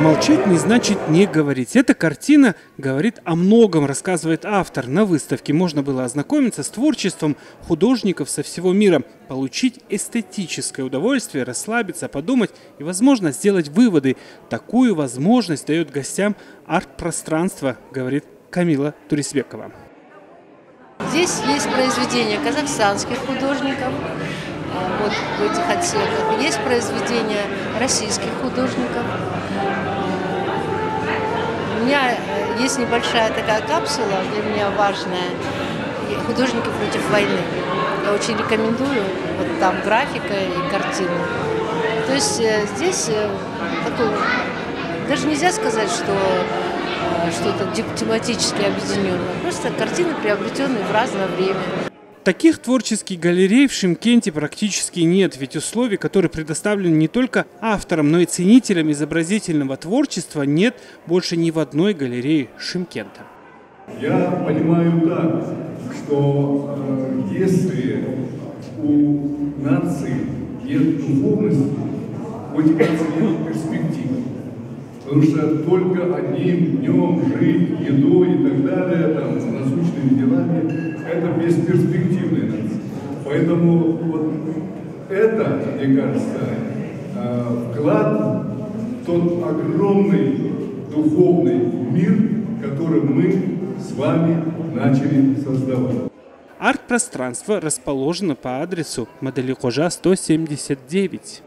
Молчать не значит не говорить. Эта картина говорит о многом, рассказывает автор. На выставке можно было ознакомиться с творчеством художников со всего мира, получить эстетическое удовольствие, расслабиться, подумать и, возможно, сделать выводы. Такую возможность дает гостям арт-пространство, говорит Камила Турисбекова. Здесь есть произведения казахстанских художников, а, вот в этих отсеках. Есть произведения российских художников. У меня э, есть небольшая такая капсула, для меня важная, художники против войны. Я очень рекомендую, вот там графика и картины. То есть э, здесь э, такой, даже нельзя сказать, что что-то тематически объединенное, просто картины, приобретенные в разное время. Таких творческих галерей в Шимкенте практически нет, ведь условий, которые предоставлены не только авторам, но и ценителям изобразительного творчества, нет больше ни в одной галерее Шимкента. Я понимаю так, что э, если у нации нет духовности, хоть нет перспективы, потому что только одним днем жить, едой и так далее, там, это бесперспективная нация. Поэтому вот это, мне кажется, э, вклад в тот огромный духовный мир, который мы с вами начали создавать. Арт-пространство расположено по адресу Маделикожа 179.